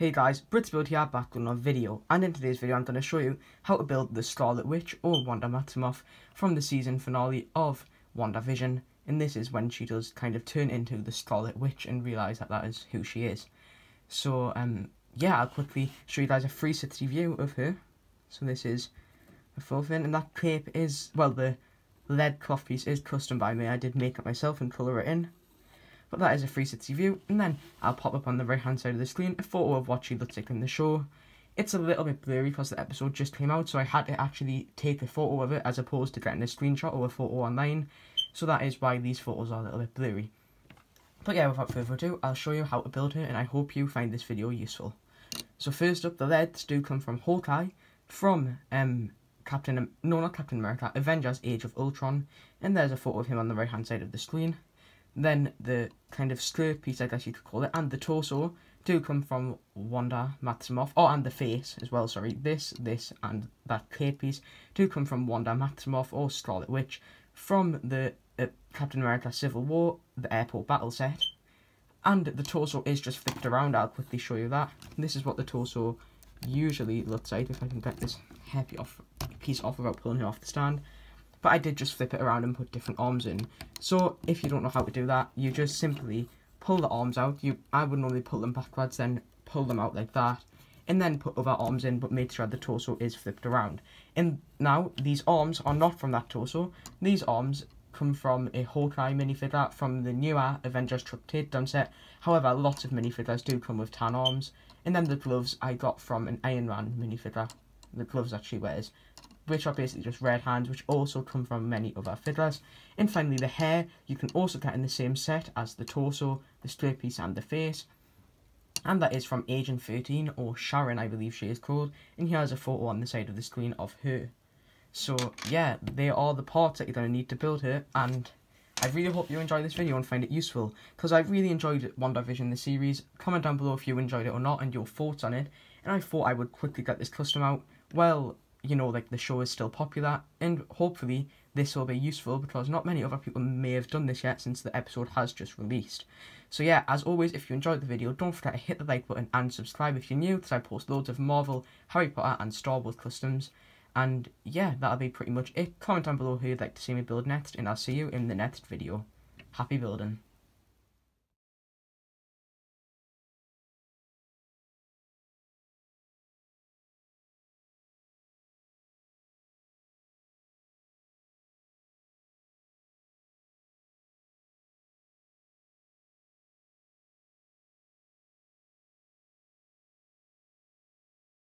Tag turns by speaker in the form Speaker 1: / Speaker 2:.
Speaker 1: Hey guys, Bricks Built here back with another video and in today's video I'm going to show you how to build the Scarlet Witch or Wanda Maximoff from the season finale of WandaVision and this is when she does kind of turn into the Scarlet Witch and realise that that is who she is. So um yeah, I'll quickly show you guys a 360 view of her. So this is a full thing and that cape is, well the lead cloth piece is custom by me, I did make it myself and colour it in but that is a 360 view, and then I'll pop up on the right hand side of the screen a photo of what she looks like in the show. It's a little bit blurry because the episode just came out, so I had to actually take a photo of it as opposed to getting a screenshot or a photo online, so that is why these photos are a little bit blurry. But yeah, without further ado, I'll show you how to build her, and I hope you find this video useful. So first up, the leads do come from Hawkeye, from um, Captain, no not Captain America, Avengers Age of Ultron, and there's a photo of him on the right hand side of the screen. Then the kind of skirt piece, I guess you could call it, and the torso do come from Wanda Maximoff. Oh, and the face as well, sorry. This, this, and that cape piece do come from Wanda Maximoff or Scarlet Witch from the uh, Captain America Civil War, the airport battle set. And the torso is just flipped around. I'll quickly show you that. This is what the torso usually looks like. If I can get this heavy off piece off without pulling it off the stand but I did just flip it around and put different arms in. So if you don't know how to do that, you just simply pull the arms out. You, I would normally pull them backwards, then pull them out like that, and then put other arms in, but make sure the torso is flipped around. And now, these arms are not from that torso. These arms come from a Hawkeye minifigure from the newer Avengers Truck Takedown set. However, lots of minifigures do come with tan arms. And then the gloves I got from an Iron Man minifigure. The gloves that she wears which are basically just red hands, which also come from many other fiddlers. And finally, the hair, you can also get in the same set as the torso, the straight piece, and the face. And that is from Agent 13, or Sharon, I believe she is called. And here's a photo on the side of the screen of her. So, yeah, they are the parts that you're going to need to build her. And I really hope you enjoy this video and find it useful. Because I really enjoyed WandaVision, the series. Comment down below if you enjoyed it or not, and your thoughts on it. And I thought I would quickly get this custom out. Well, you know, like the show is still popular, and hopefully this will be useful because not many other people may have done this yet since the episode has just released. So yeah, as always, if you enjoyed the video, don't forget to hit the like button and subscribe if you're new, because I post loads of Marvel, Harry Potter, and Star Wars customs. And yeah, that'll be pretty much it. Comment down below who you'd like to see me build next, and I'll see you in the next video. Happy building.